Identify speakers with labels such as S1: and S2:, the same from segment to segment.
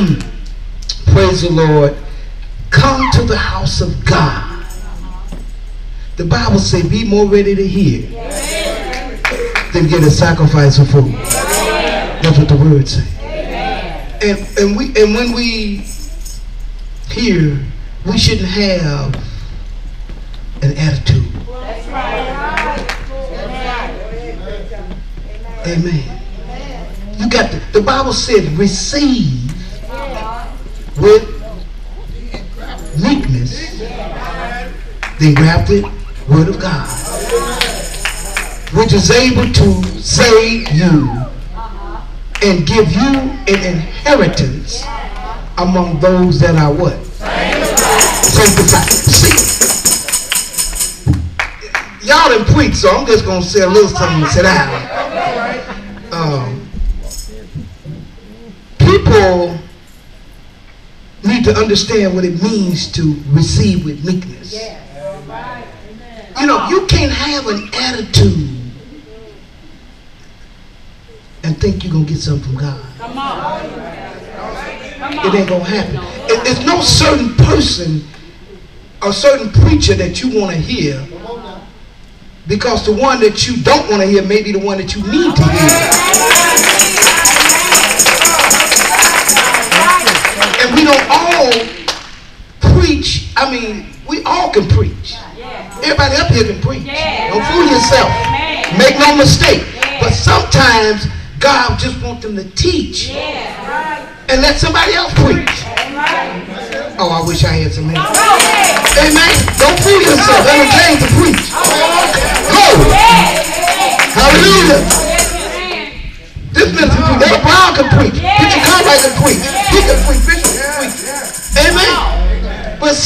S1: praise the Lord, come to the house of God. The Bible says, be more ready to hear than get a sacrifice of food. That's what the word says. And and we and when we hear, we shouldn't have an attitude. Amen. You got the, the Bible said receive with meekness the engrafted word of God, which is able to save you and give you an inheritance among those that are what? Sanctified. See, y'all didn't preach, so I'm just going to say a little something and sit down. To understand what it means to receive with meekness. You know, you can't have an attitude and think you're going to get something from God. It ain't going to happen. There's no certain person or certain preacher that you want to hear because the one that you don't want to hear may be the one that you need to hear. And we don't all preach. I mean, we all can preach. Everybody up here can preach. Don't fool yourself. Make no mistake. But sometimes God just wants them to teach and let somebody else preach. Oh, I wish I had some hands. Amen. Don't fool yourself. Change to preach. Glory. Hallelujah.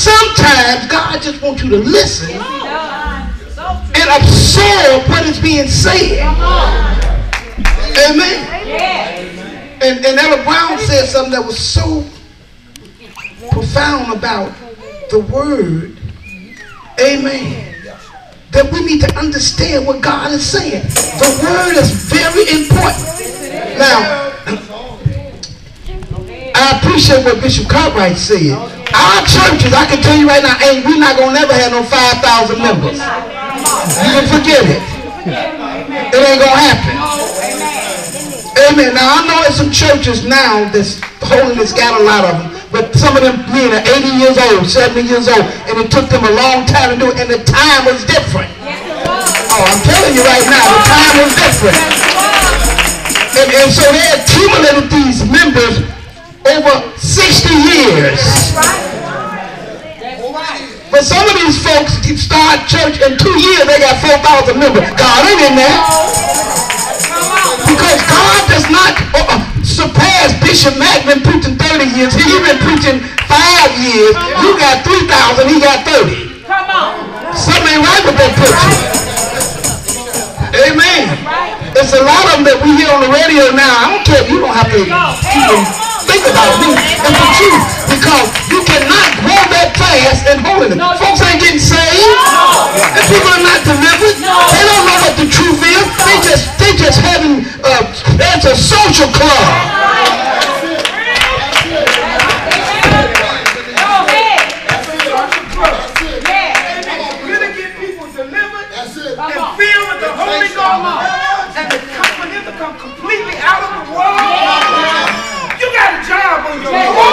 S1: Sometimes God just wants you to listen and absorb what is being said. Amen. And, and Ella Brown said something that was so profound about the word. Amen. That we need to understand what God is saying. The word is very important. Now, I appreciate what Bishop Cartwright said. Our churches, I can tell you right now, ain't we not gonna never have no 5,000 members. You can forget it. It ain't gonna happen. Amen. Now I know there's some churches now that's holding this got a lot of them, but some of them being 80 years old, 70 years old, and it took them a long time to do it, and the time was different. Oh, I'm telling you right now, the time was different. And, and so they accumulated these members over 60 years. But some of these folks start church in two years, they got 4,000 members. God ain't in there. Because God does not uh, uh, surpass Bishop Mack been preaching 30 years. He been preaching five years. You got 3,000, he got 30. Come on. Something ain't right with that picture. Amen. It's a lot of them that we hear on the radio now. I don't care. if You don't have to even think about me. It's the truth. Because you cannot grow that fast in holiness. Folks ain't getting saved. And people are not delivered. They don't know what the truth is. They just they just having uh, it's a social club.
S2: Job on. your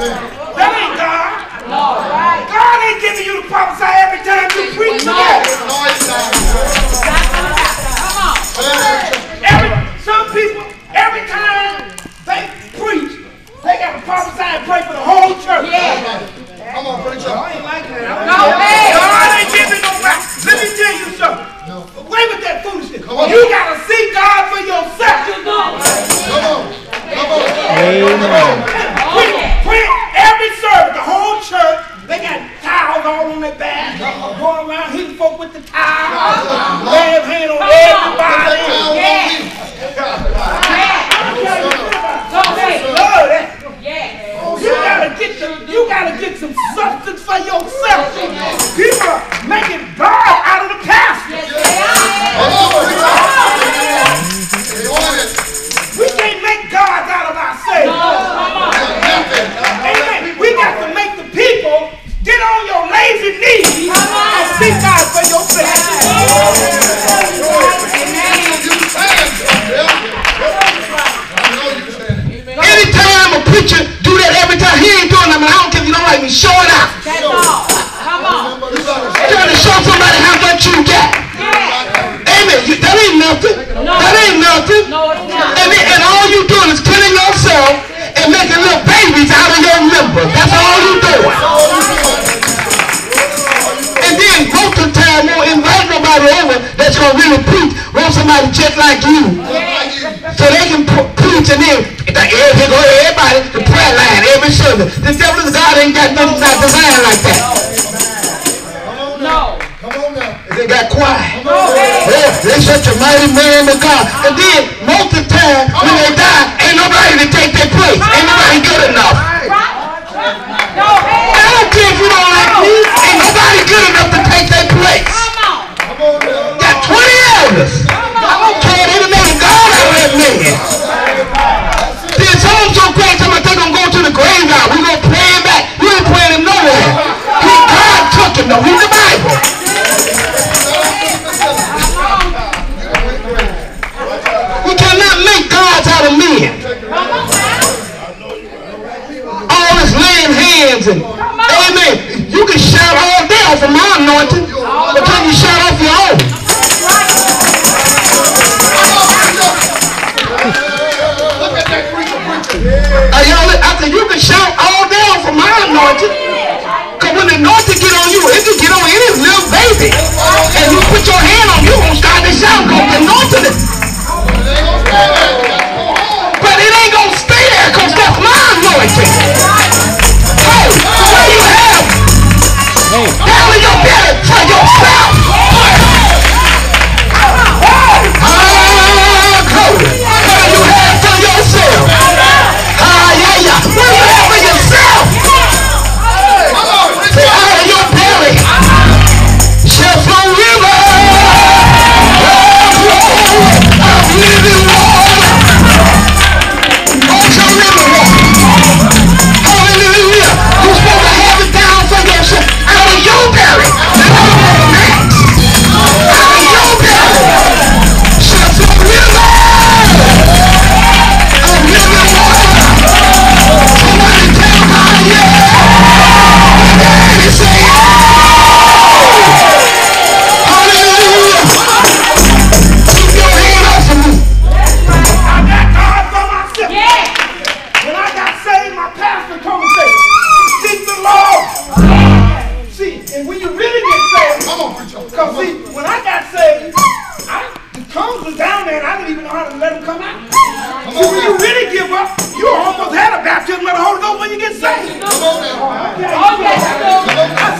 S2: That ain't God. No. Right. God ain't giving you the prophesy every time you preach. No. Folk with the towel, that
S1: every he ain't doing nothing. I don't care if you don't like me. Show it out.
S3: Remember, you gotta say
S1: Trying to show somebody how much you got. Amen. You, that ain't nothing. That ain't nothing. And, then- and all you doing is killing yourself and making little babies out of your members. That's all you doing. And then most of the time, won't invite nobody over that's gonna really preach. Want somebody just like you. So they can preach and then here go everybody, the prayer line service. The devil is God ain't got nothing not designed like that. No.
S3: Come on now.
S1: They got quiet. Yeah, they such a mighty man of God. And then most of the time when they die, ain't nobody to take their place. Ain't nobody good enough. I don't care if you don't like me. Ain't nobody good enough to take their place. Hands and amen. You can shout all day off of my anointing, but can you shout off your own? Are y'all, I said you can shout all day off of my anointing. Cause when the anointing get on you, it can get on any little baby. And you put your hand on you, gonna start to shout cause the anointing is. But it ain't gonna stay there cause that's my anointing. Yourself.
S2: Because see, when I got saved, I, the tongues was down there and I didn't even know how to let them come out. See, when you really give up, you almost had a baptism of the Holy Ghost when you get saved.
S3: Come on now.
S2: I said when